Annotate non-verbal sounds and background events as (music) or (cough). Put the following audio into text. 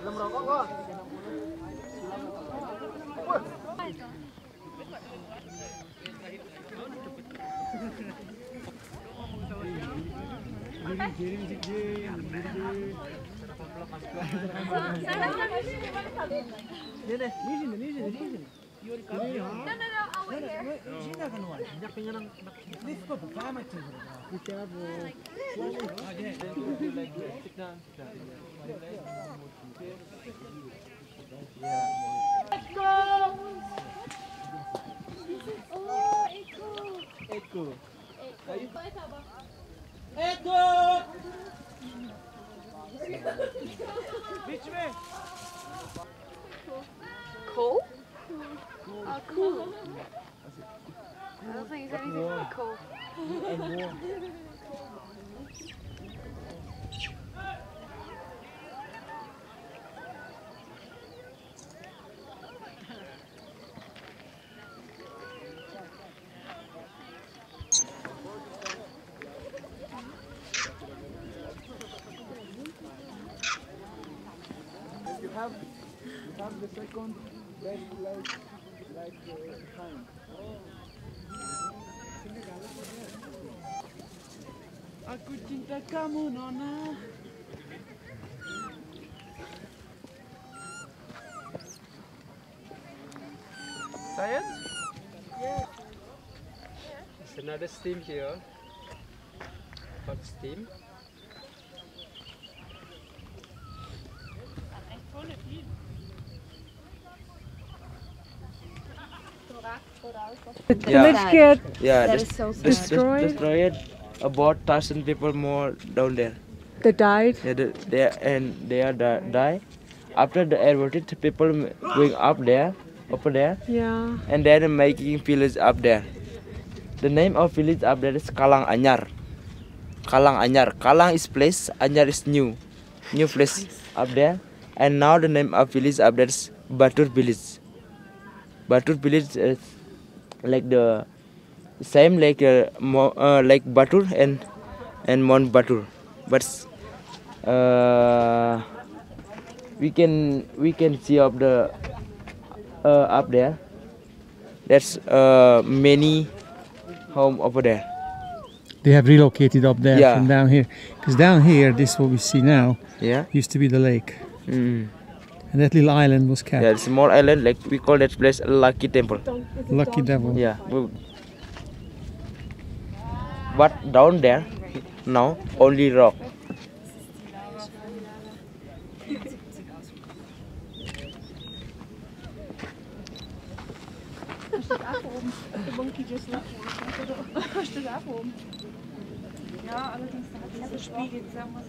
Belum rokok gua. Sana sana. Nih nih, di sini, di sini, di sini. Kok. Cool? Oh, cool. I don't think it's anything cool. You have you have the second best like like uh, time. Aku cinta kamu. Science? It's another steam here. Hot steam. The Yeah. village get Yeah, That is so sad. des- Destroyed? destroyed. About thousand people more down there. they died. Yeah, the, they and they are di- die. After the airport, people going up there, over there, Yeah. and then making village up there. The name of village up there is Kalang Anyar. Kalang Anyar. Kalang is place, Anyar is new, new place up there. And now the name of village up there is Batur village. Batur village is like the same like uh, Mo, uh, like Batur and and Mount Batur, but uh, we can we can see up the uh, up there. There's uh, many home over there. They have relocated up there Yeah. from down here. Because down here, this what we see now, Yeah. used to be the lake. Mm. And that little island was kept. Yeah, it's small island like we call that place Lucky Temple. Lucky devil. Yeah. But down there now only rock. Ja, allerdings (laughs) da hat dieser Spiegel, sagen wir